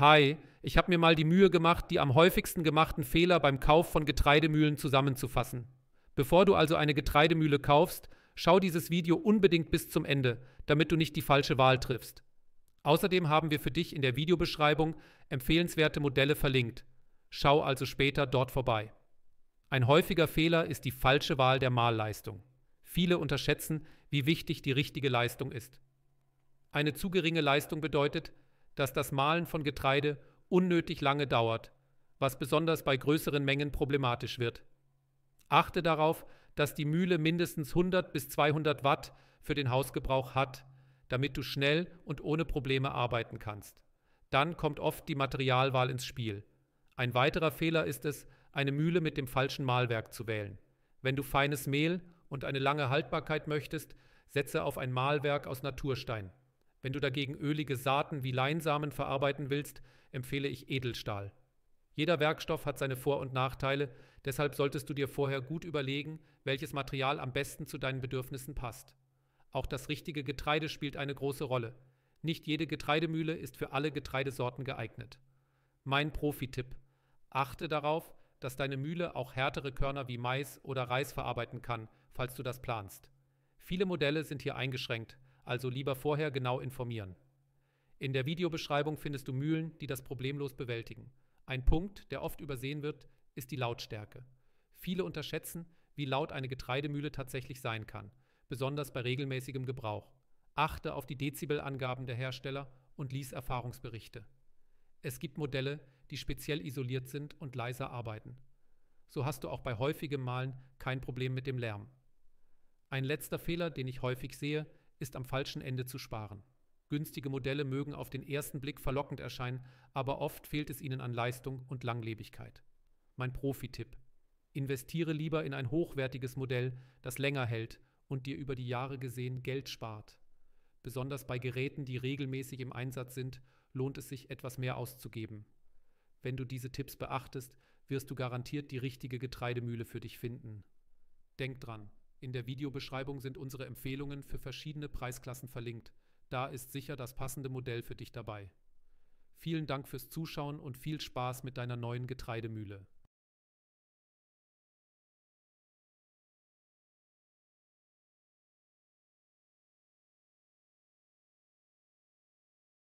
Hi, ich habe mir mal die Mühe gemacht, die am häufigsten gemachten Fehler beim Kauf von Getreidemühlen zusammenzufassen. Bevor du also eine Getreidemühle kaufst, schau dieses Video unbedingt bis zum Ende, damit du nicht die falsche Wahl triffst. Außerdem haben wir für dich in der Videobeschreibung empfehlenswerte Modelle verlinkt. Schau also später dort vorbei. Ein häufiger Fehler ist die falsche Wahl der Mahlleistung. Viele unterschätzen, wie wichtig die richtige Leistung ist. Eine zu geringe Leistung bedeutet, dass das Mahlen von Getreide unnötig lange dauert, was besonders bei größeren Mengen problematisch wird. Achte darauf, dass die Mühle mindestens 100 bis 200 Watt für den Hausgebrauch hat, damit du schnell und ohne Probleme arbeiten kannst. Dann kommt oft die Materialwahl ins Spiel. Ein weiterer Fehler ist es, eine Mühle mit dem falschen Mahlwerk zu wählen. Wenn du feines Mehl und eine lange Haltbarkeit möchtest, setze auf ein Mahlwerk aus Naturstein. Wenn du dagegen ölige Saaten wie Leinsamen verarbeiten willst, empfehle ich Edelstahl. Jeder Werkstoff hat seine Vor- und Nachteile, deshalb solltest du dir vorher gut überlegen, welches Material am besten zu deinen Bedürfnissen passt. Auch das richtige Getreide spielt eine große Rolle. Nicht jede Getreidemühle ist für alle Getreidesorten geeignet. Mein Profi-Tipp: Achte darauf, dass deine Mühle auch härtere Körner wie Mais oder Reis verarbeiten kann, falls du das planst. Viele Modelle sind hier eingeschränkt, also lieber vorher genau informieren. In der Videobeschreibung findest du Mühlen, die das problemlos bewältigen. Ein Punkt, der oft übersehen wird, ist die Lautstärke. Viele unterschätzen, wie laut eine Getreidemühle tatsächlich sein kann, besonders bei regelmäßigem Gebrauch. Achte auf die Dezibelangaben der Hersteller und lies Erfahrungsberichte. Es gibt Modelle, die speziell isoliert sind und leiser arbeiten. So hast du auch bei häufigem Malen kein Problem mit dem Lärm. Ein letzter Fehler, den ich häufig sehe, ist am falschen Ende zu sparen. Günstige Modelle mögen auf den ersten Blick verlockend erscheinen, aber oft fehlt es ihnen an Leistung und Langlebigkeit. Mein Profi-Tipp. Investiere lieber in ein hochwertiges Modell, das länger hält und dir über die Jahre gesehen Geld spart. Besonders bei Geräten, die regelmäßig im Einsatz sind, lohnt es sich etwas mehr auszugeben. Wenn du diese Tipps beachtest, wirst du garantiert die richtige Getreidemühle für dich finden. Denk dran, in der Videobeschreibung sind unsere Empfehlungen für verschiedene Preisklassen verlinkt. Da ist sicher das passende Modell für dich dabei. Vielen Dank fürs Zuschauen und viel Spaß mit deiner neuen Getreidemühle.